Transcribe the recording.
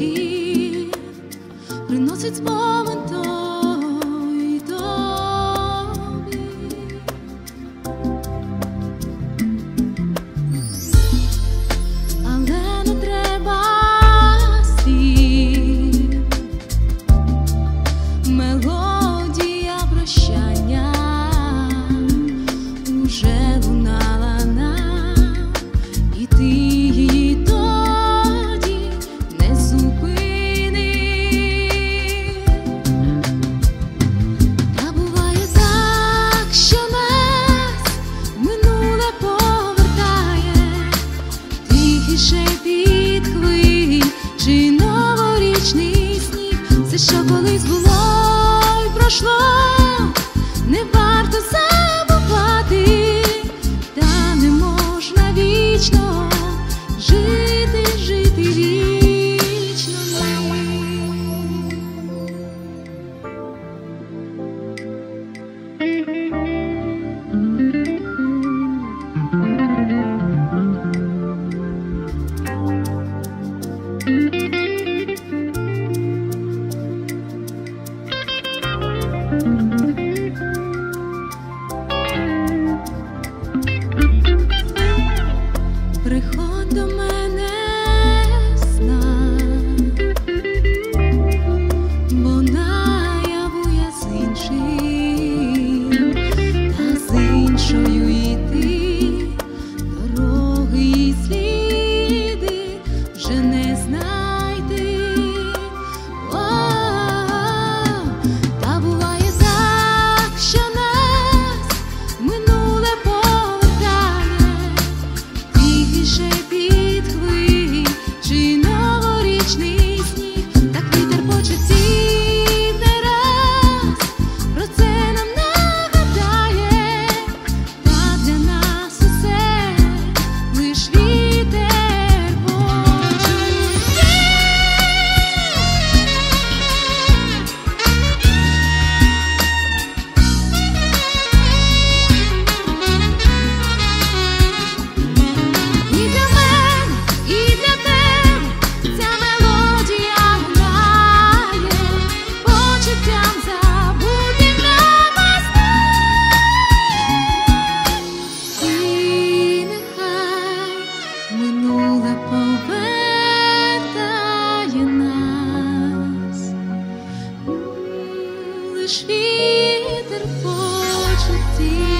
світів приносить спомин. Але не треба. що колись було й пройшло. лиш вітер почуттів.